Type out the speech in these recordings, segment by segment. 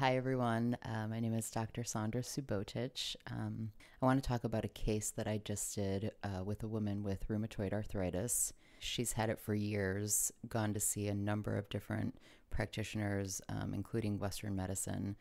hi everyone. Uh, my name is Dr. Sandra Subotich. Um, I want to talk about a case that I just did uh, with a woman with rheumatoid arthritis. She's had it for years, gone to see a number of different practitioners, um, including Western medicine,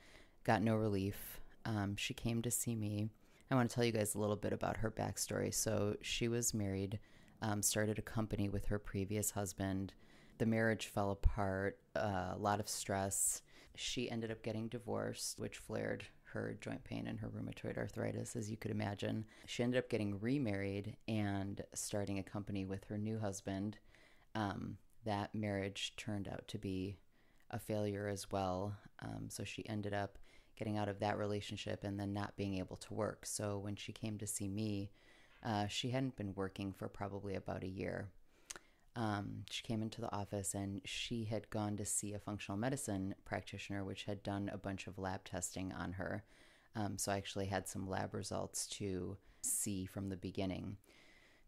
got no relief. Um, she came to see me. I want to tell you guys a little bit about her backstory. So, she was married, um, started a company with her previous husband. The marriage fell apart, uh, a lot of stress. She ended up getting divorced, which flared her joint pain and her rheumatoid arthritis, as you could imagine. She ended up getting remarried and starting a company with her new husband. Um, that marriage turned out to be a failure as well. Um, so she ended up getting out of that relationship and then not being able to work. So when she came to see me, uh, she hadn't been working for probably about a year. Um, she came into the office and she had gone to see a functional medicine practitioner, which had done a bunch of lab testing on her. Um, so I actually had some lab results to see from the beginning.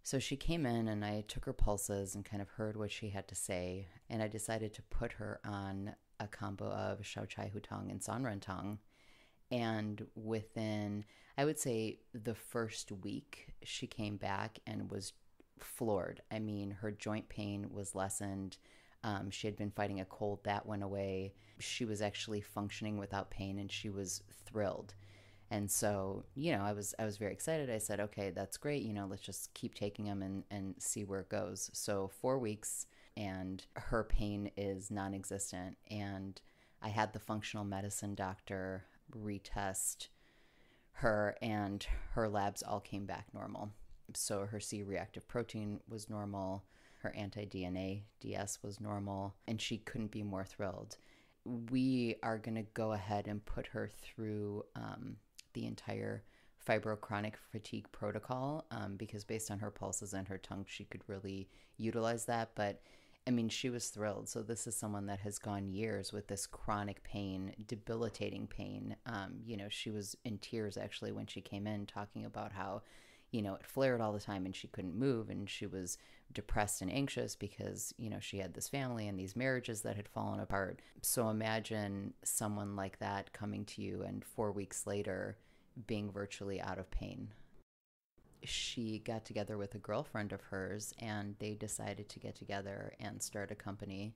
So she came in and I took her pulses and kind of heard what she had to say. And I decided to put her on a combo of Xiaochai Hutang and Sanrentang. And within, I would say, the first week, she came back and was floored. I mean, her joint pain was lessened. Um, she had been fighting a cold that went away. She was actually functioning without pain, and she was thrilled. And so, you know, I was I was very excited. I said, okay, that's great. You know, let's just keep taking them and and see where it goes. So four weeks, and her pain is non-existent. And I had the functional medicine doctor retest her, and her labs all came back normal. So her C reactive protein was normal, her anti DNA DS was normal, and she couldn't be more thrilled. We are going to go ahead and put her through um, the entire fibrochronic fatigue protocol um, because based on her pulses and her tongue, she could really utilize that. But I mean, she was thrilled. So this is someone that has gone years with this chronic pain, debilitating pain. Um, you know, she was in tears actually when she came in, talking about how you know, it flared all the time and she couldn't move and she was depressed and anxious because, you know, she had this family and these marriages that had fallen apart. So imagine someone like that coming to you and four weeks later being virtually out of pain. She got together with a girlfriend of hers and they decided to get together and start a company.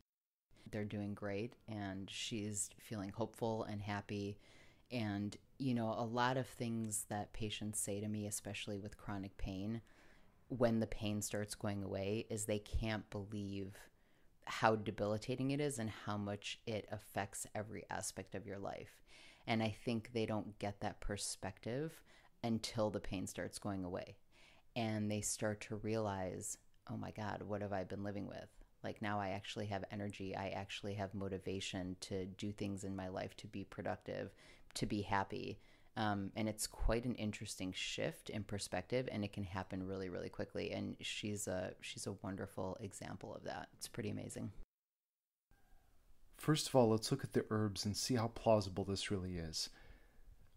They're doing great and she's feeling hopeful and happy and, you know, a lot of things that patients say to me, especially with chronic pain, when the pain starts going away, is they can't believe how debilitating it is and how much it affects every aspect of your life. And I think they don't get that perspective until the pain starts going away. And they start to realize, oh my God, what have I been living with? Like now I actually have energy. I actually have motivation to do things in my life to be productive, to be happy. Um, and it's quite an interesting shift in perspective, and it can happen really, really quickly. And she's a she's a wonderful example of that. It's pretty amazing. First of all, let's look at the herbs and see how plausible this really is.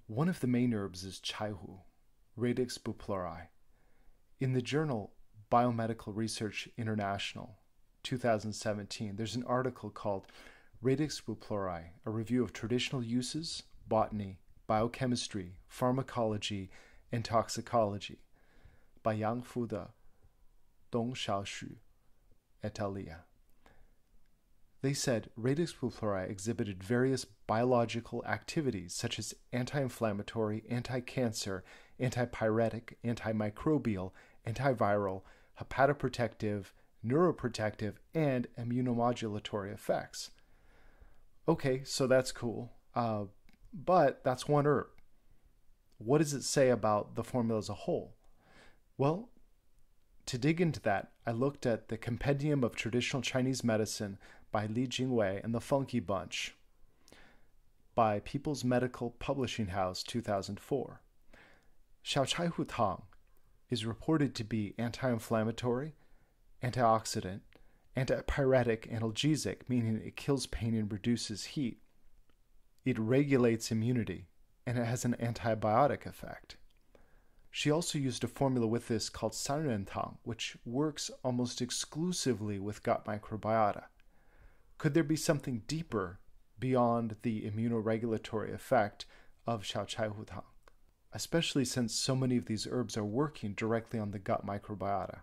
One of the main herbs is chaihu, Radix bupleuri. In the journal Biomedical Research International, 2017, there's an article called Radix bupleuri, a review of traditional uses, botany, biochemistry, pharmacology, and toxicology by Yang Fude, Dong Xiaoshu, et alia. They said Radix bupleuri exhibited various biological activities such as anti inflammatory, anti cancer, antipyretic, antimicrobial, antiviral, hepatoprotective, neuroprotective, and immunomodulatory effects. Okay, so that's cool. Uh, but that's one herb. What does it say about the formula as a whole? Well, to dig into that, I looked at the Compendium of Traditional Chinese Medicine by Li Jingwei and the Funky Bunch by People's Medical Publishing House 2004. Xiaochai Hutang is reported to be anti inflammatory, antioxidant, antipyretic, analgesic, meaning it kills pain and reduces heat, it regulates immunity, and it has an antibiotic effect. She also used a formula with this called Sanrentang, which works almost exclusively with gut microbiota. Could there be something deeper beyond the immunoregulatory effect of Xiao Tang, especially since so many of these herbs are working directly on the gut microbiota.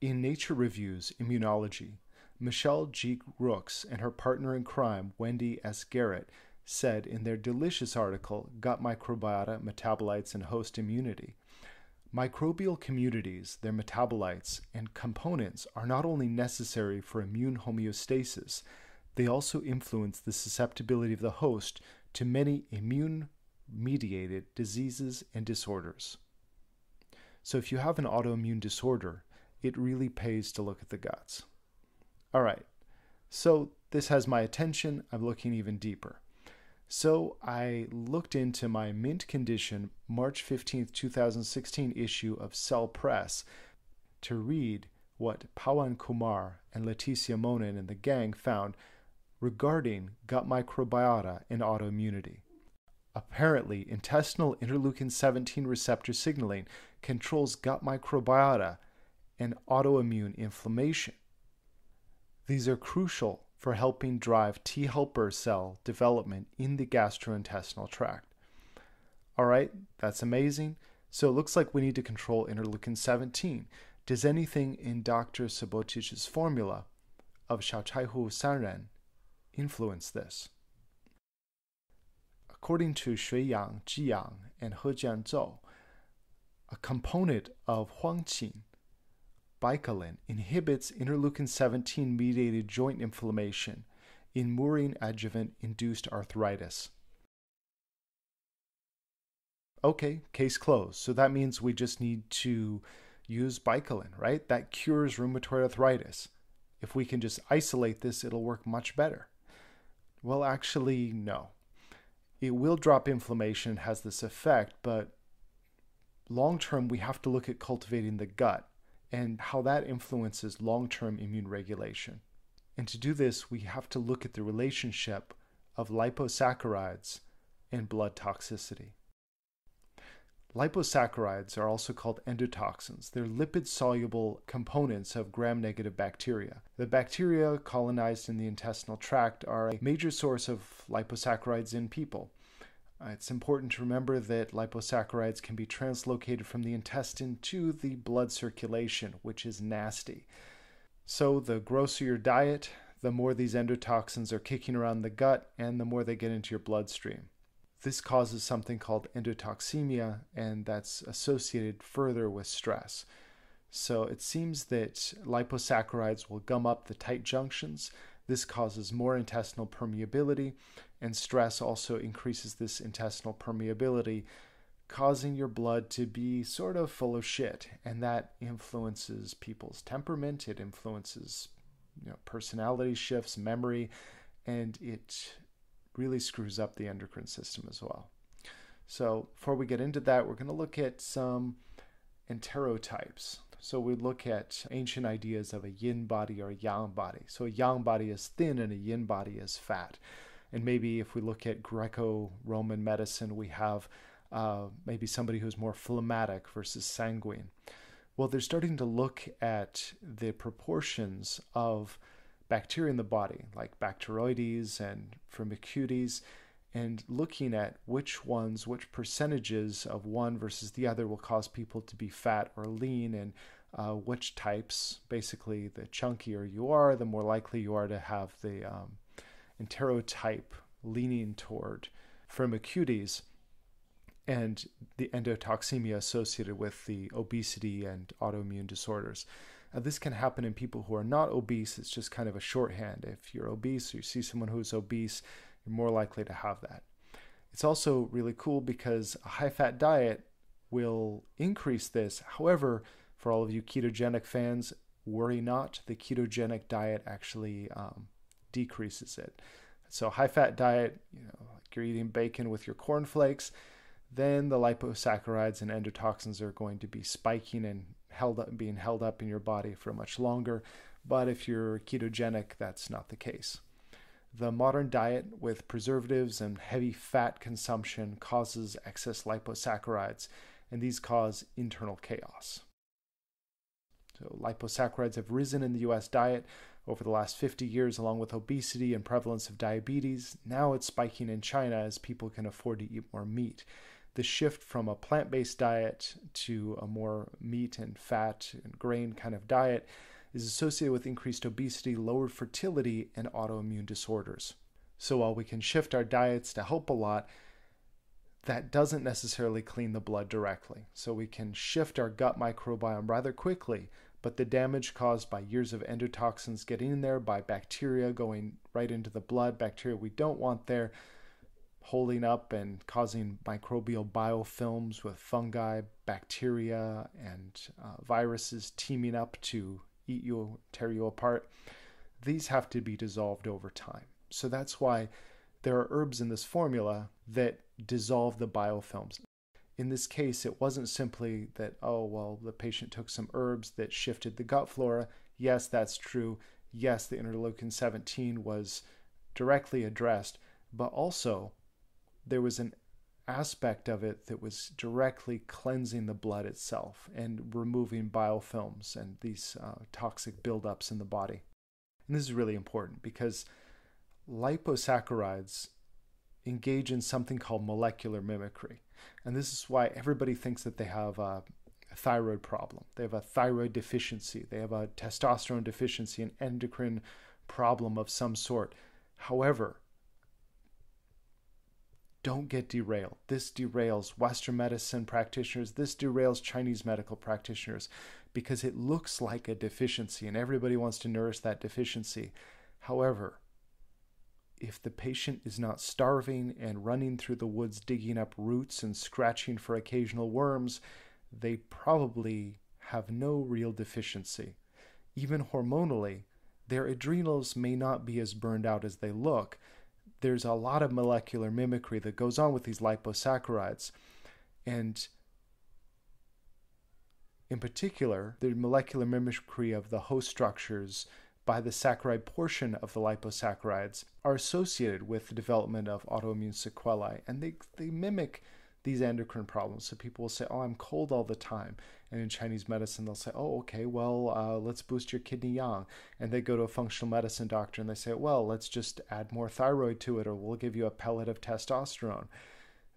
In Nature Reviews Immunology, Michelle G. Rooks and her partner in crime, Wendy S. Garrett, said in their delicious article, Gut Microbiota, Metabolites, and Host Immunity, Microbial communities, their metabolites, and components are not only necessary for immune homeostasis, they also influence the susceptibility of the host to many immune mediated diseases and disorders. So, if you have an autoimmune disorder, it really pays to look at the guts. All right, so this has my attention. I'm looking even deeper. So I looked into my mint condition March 15th, 2016 issue of Cell Press to read what Pawan Kumar and Leticia Monin and the gang found regarding gut microbiota and autoimmunity. Apparently, intestinal interleukin 17 receptor signaling controls gut microbiota and autoimmune inflammation. These are crucial for helping drive T helper cell development in the gastrointestinal tract. All right, that's amazing. So it looks like we need to control interleukin 17. Does anything in Dr. Subotich's formula of Xiaochaihu Sanren influence this? According to Shuiyang, Jiyang, and He Jianzhou, a component of Huangqin Baikalin inhibits interleukin 17 mediated joint inflammation in murine adjuvant induced arthritis. Okay, case closed. So that means we just need to use Baikalin, right? That cures rheumatoid arthritis. If we can just isolate this, it'll work much better. Well, actually, no. It will drop inflammation, has this effect, but long term, we have to look at cultivating the gut and how that influences long term immune regulation. And to do this, we have to look at the relationship of liposaccharides and blood toxicity. Liposaccharides are also called endotoxins. They're lipid soluble components of gram negative bacteria. The bacteria colonized in the intestinal tract are a major source of liposaccharides in people. Uh, it's important to remember that liposaccharides can be translocated from the intestine to the blood circulation, which is nasty. So, the grosser your diet, the more these endotoxins are kicking around the gut and the more they get into your bloodstream. This causes something called endotoxemia, and that's associated further with stress. So, it seems that liposaccharides will gum up the tight junctions. This causes more intestinal permeability, and stress also increases this intestinal permeability, causing your blood to be sort of full of shit. And that influences people's temperament, it influences you know, personality shifts, memory, and it really screws up the endocrine system as well. So, before we get into that, we're going to look at some enterotypes. So, we look at ancient ideas of a yin body or a yang body. So, a yang body is thin and a yin body is fat. And maybe if we look at Greco Roman medicine, we have uh, maybe somebody who's more phlegmatic versus sanguine. Well, they're starting to look at the proportions of bacteria in the body, like Bacteroides and Firmicutes, and looking at which ones, which percentages of one versus the other will cause people to be fat or lean, and uh, which types, basically, the chunkier you are, the more likely you are to have the um, enterotype leaning toward firmicutes and the endotoxemia associated with the obesity and autoimmune disorders. Now, this can happen in people who are not obese. It's just kind of a shorthand. If you're obese or you see someone who's obese, you're more likely to have that. It's also really cool because a high fat diet will increase this. However, for all of you ketogenic fans, worry not. The ketogenic diet actually um, decreases it. So high fat diet, you know, like you're eating bacon with your cornflakes, then the liposaccharides and endotoxins are going to be spiking and held up, being held up in your body for much longer. But if you're ketogenic, that's not the case. The modern diet with preservatives and heavy fat consumption causes excess liposaccharides, and these cause internal chaos. So, liposaccharides have risen in the US diet over the last 50 years, along with obesity and prevalence of diabetes. Now it's spiking in China as people can afford to eat more meat. The shift from a plant based diet to a more meat and fat and grain kind of diet is associated with increased obesity, lowered fertility, and autoimmune disorders. So while we can shift our diets to help a lot, that doesn't necessarily clean the blood directly. So we can shift our gut microbiome rather quickly, but the damage caused by years of endotoxins getting in there, by bacteria going right into the blood, bacteria we don't want there, holding up and causing microbial biofilms with fungi, bacteria, and uh, viruses teaming up to eat you, tear you apart. These have to be dissolved over time. So that's why there are herbs in this formula that dissolve the biofilms. In this case, it wasn't simply that, oh, well, the patient took some herbs that shifted the gut flora. Yes, that's true. Yes, the interleukin 17 was directly addressed, but also there was an aspect of it that was directly cleansing the blood itself and removing biofilms and these uh, toxic buildups in the body. And this is really important because liposaccharides engage in something called molecular mimicry. And this is why everybody thinks that they have a thyroid problem. They have a thyroid deficiency. They have a testosterone deficiency, an endocrine problem of some sort. However, don't get derailed. This derails Western medicine practitioners. This derails Chinese medical practitioners because it looks like a deficiency and everybody wants to nourish that deficiency. However, if the patient is not starving and running through the woods digging up roots and scratching for occasional worms, they probably have no real deficiency. Even hormonally, their adrenals may not be as burned out as they look. There's a lot of molecular mimicry that goes on with these liposaccharides. And in particular, the molecular mimicry of the host structures by the saccharide portion of the liposaccharides are associated with the development of autoimmune sequelae, and they, they mimic these endocrine problems. So people will say, "Oh, I'm cold all the time," and in Chinese medicine they'll say, "Oh, okay, well, uh, let's boost your kidney yang," and they go to a functional medicine doctor and they say, "Well, let's just add more thyroid to it, or we'll give you a pellet of testosterone."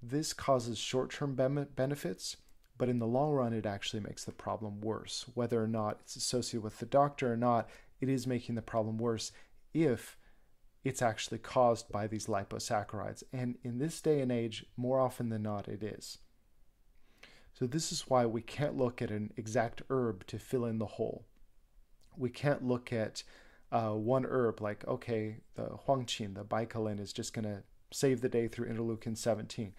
This causes short-term benefits, but in the long run, it actually makes the problem worse. Whether or not it's associated with the doctor or not it is making the problem worse if it's actually caused by these liposaccharides. And in this day and age, more often than not, it is. So, this is why we can't look at an exact herb to fill in the hole. We can't look at uh, one herb like, okay, the huangqin, the baikalin, is just going to save the day through interleukin 17.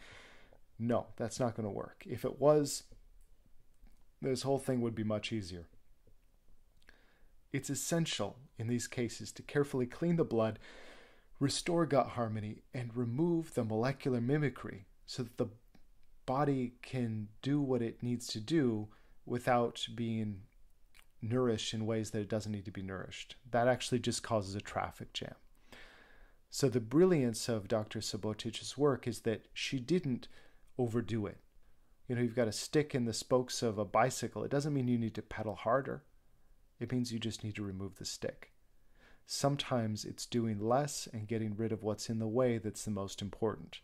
No, that's not going to work. If it was, this whole thing would be much easier. It's essential in these cases to carefully clean the blood, restore gut harmony, and remove the molecular mimicry so that the body can do what it needs to do without being nourished in ways that it doesn't need to be nourished. That actually just causes a traffic jam. So, the brilliance of Dr. Subotich's work is that she didn't overdo it. You know, you've got a stick in the spokes of a bicycle. It doesn't mean you need to pedal harder. It means you just need to remove the stick. Sometimes it's doing less and getting rid of what's in the way that's the most important.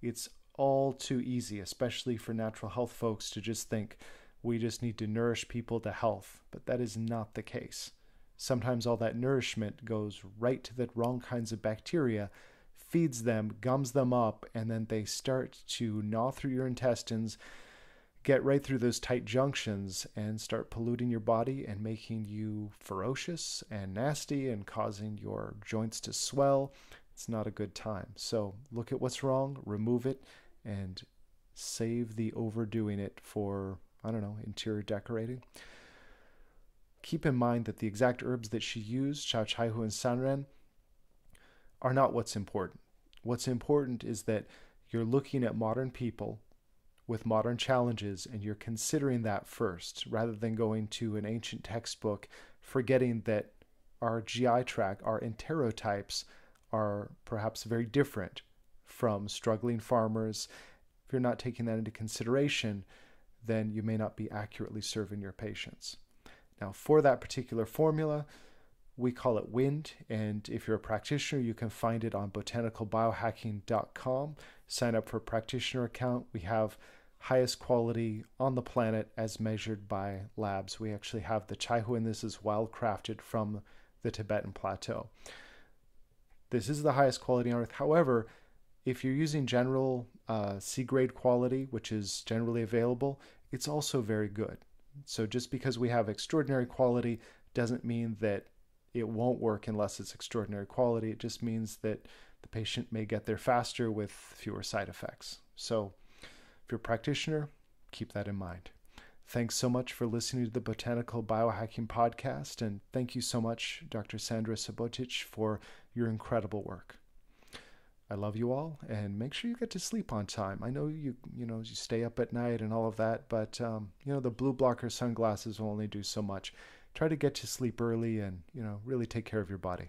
It's all too easy, especially for natural health folks, to just think we just need to nourish people to health, but that is not the case. Sometimes all that nourishment goes right to the wrong kinds of bacteria, feeds them, gums them up, and then they start to gnaw through your intestines get right through those tight junctions and start polluting your body and making you ferocious and nasty and causing your joints to swell. It's not a good time. So look at what's wrong, remove it, and save the overdoing it for, I don't know, interior decorating. Keep in mind that the exact herbs that she used, Xiao Chaihu and Sanren, are not what's important. What's important is that you're looking at modern people with modern challenges and you're considering that first rather than going to an ancient textbook forgetting that our GI tract, our enterotypes are perhaps very different from struggling farmers. If you're not taking that into consideration, then you may not be accurately serving your patients. Now, for that particular formula, We call it WIND, and if you're a practitioner, you can find it on botanicalbiohacking.com. Sign up for a practitioner account. We have highest quality on the planet as measured by labs. We actually have the chaihu and this is wild crafted from the Tibetan plateau. This is the highest quality on earth. However, if you're using general uh, C grade quality, which is generally available, it's also very good. So just because we have extraordinary quality doesn't mean that it won't work unless it's extraordinary quality. It just means that the patient may get there faster with fewer side effects. So if you're a practitioner, keep that in mind. Thanks so much for listening to the Botanical Biohacking Podcast, and thank you so much, Dr. Sandra Subotich, for your incredible work. I love you all, and make sure you get to sleep on time. I know you, you know, you stay up at night and all of that, but um, you know the blue blocker sunglasses will only do so much. Try to get to sleep early, and you know, really take care of your body.